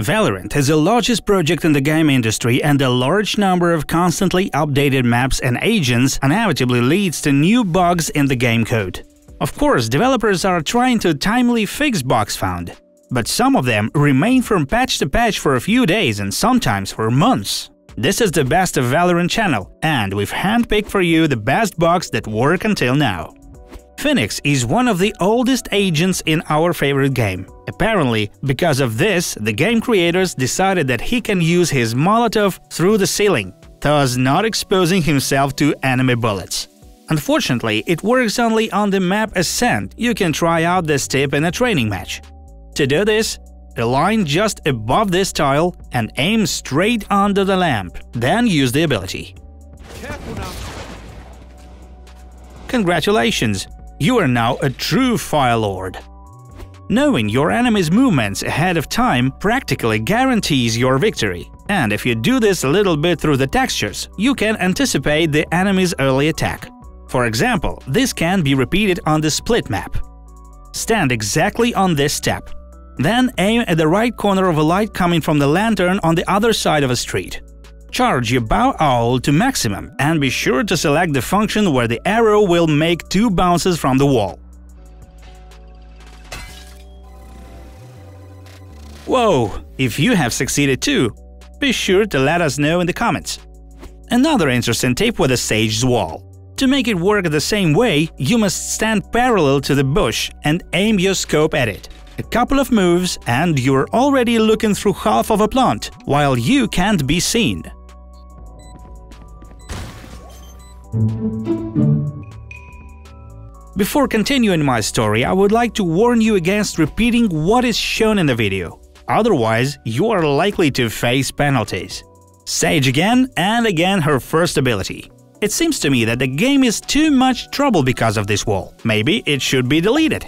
Valorant is the largest project in the game industry and the large number of constantly updated maps and agents inevitably leads to new bugs in the game code. Of course, developers are trying to timely fix bugs found, but some of them remain from patch to patch for a few days and sometimes for months. This is the Best of Valorant channel, and we've handpicked for you the best bugs that work until now. Phoenix is one of the oldest agents in our favorite game. Apparently, because of this, the game creators decided that he can use his Molotov through the ceiling, thus not exposing himself to enemy bullets. Unfortunately, it works only on the map Ascent, you can try out this tip in a training match. To do this, align just above this tile and aim straight under the lamp, then use the ability. Congratulations! You are now a true Fire Lord. Knowing your enemy's movements ahead of time practically guarantees your victory, and if you do this a little bit through the textures, you can anticipate the enemy's early attack. For example, this can be repeated on the split map. Stand exactly on this step. Then aim at the right corner of a light coming from the lantern on the other side of a street. Charge your bow owl to maximum and be sure to select the function where the arrow will make two bounces from the wall. Whoa! If you have succeeded too, be sure to let us know in the comments. Another interesting tip with the Sage's wall. To make it work the same way, you must stand parallel to the bush and aim your scope at it. A couple of moves and you're already looking through half of a plant, while you can't be seen. Before continuing my story, I would like to warn you against repeating what is shown in the video. Otherwise, you are likely to face penalties. Sage again and again her first ability. It seems to me that the game is too much trouble because of this wall. Maybe it should be deleted.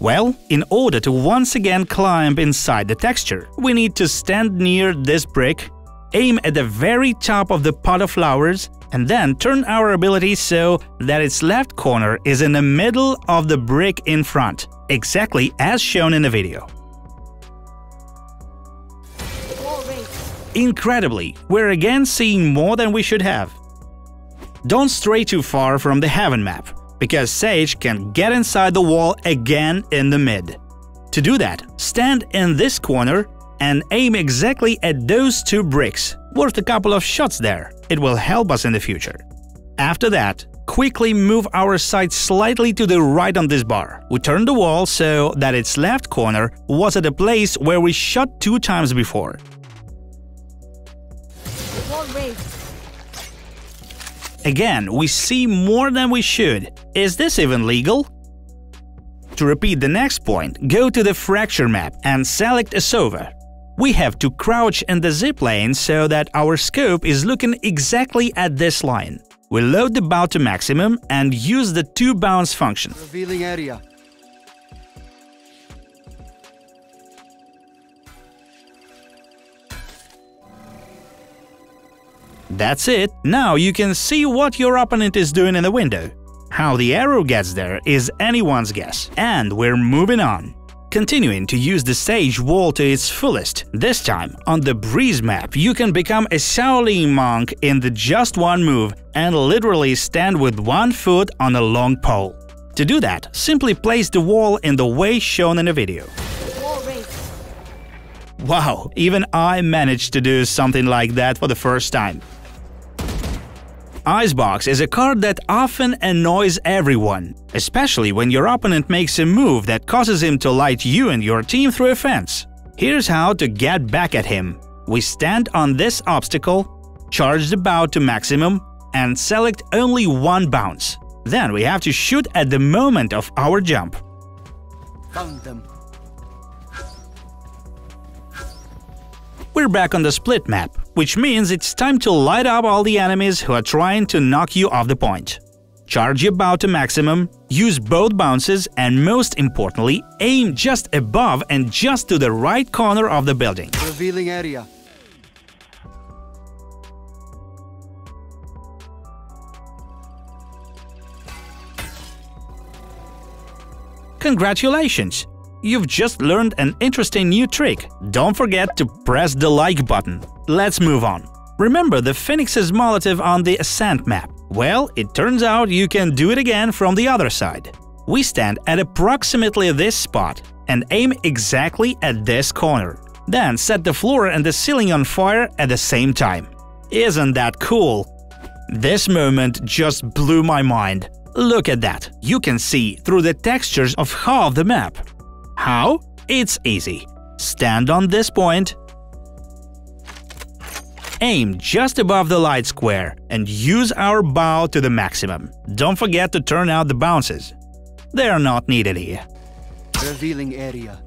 Well, in order to once again climb inside the texture, we need to stand near this brick, aim at the very top of the pot of flowers, and then turn our ability so that its left corner is in the middle of the brick in front, exactly as shown in the video. Incredibly, we're again seeing more than we should have. Don't stray too far from the Haven map, because Sage can get inside the wall again in the mid. To do that, stand in this corner and aim exactly at those two bricks, worth a couple of shots there. It will help us in the future. After that, quickly move our sight slightly to the right on this bar. We turn the wall so that its left corner was at a place where we shot two times before. Again, we see more than we should. Is this even legal? To repeat the next point, go to the fracture map and select a Sova. We have to crouch in the zip line so that our scope is looking exactly at this line. We load the bow to maximum and use the two bounce function. Revealing area. That's it. Now you can see what your opponent is doing in the window. How the arrow gets there is anyone's guess. And we're moving on. Continuing to use the Sage wall to its fullest, this time on the Breeze map you can become a Shaolin monk in the just one move and literally stand with one foot on a long pole. To do that, simply place the wall in the way shown in the video. Wow, even I managed to do something like that for the first time. Icebox is a card that often annoys everyone, especially when your opponent makes a move that causes him to light you and your team through a fence. Here's how to get back at him. We stand on this obstacle, charge the bow to maximum, and select only one bounce. Then we have to shoot at the moment of our jump. Found them. We're back on the split map, which means it's time to light up all the enemies who are trying to knock you off the point. Charge your bow to maximum, use both bounces, and most importantly, aim just above and just to the right corner of the building. Revealing area. Congratulations! you've just learned an interesting new trick. Don't forget to press the like button. Let's move on. Remember the Phoenix's Molotov on the Ascent map? Well, it turns out you can do it again from the other side. We stand at approximately this spot and aim exactly at this corner. Then set the floor and the ceiling on fire at the same time. Isn't that cool? This moment just blew my mind. Look at that. You can see through the textures of half the map. How? It's easy. Stand on this point, aim just above the light square and use our bow to the maximum. Don't forget to turn out the bounces. They are not needed here. Revealing area.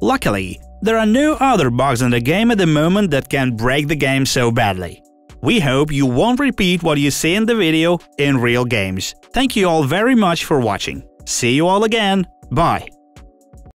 Luckily, there are no other bugs in the game at the moment that can break the game so badly. We hope you won't repeat what you see in the video in real games. Thank you all very much for watching. See you all again. Bye.